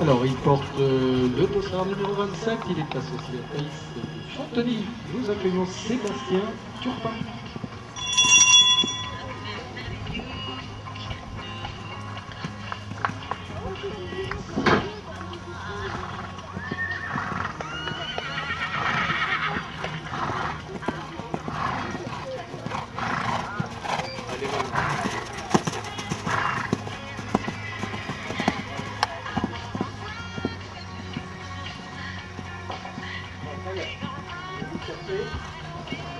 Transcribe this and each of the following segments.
Alors, il porte euh, le dossard numéro 25, il est associé à Thaïs. Nous accueillons Sébastien Turpin. Okay. on.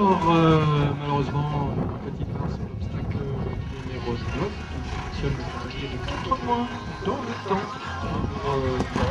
Alors, euh, malheureusement, petite mince, l'obstacle numéro 9 qui fonctionne depuis 4 mois dans le temps. Euh.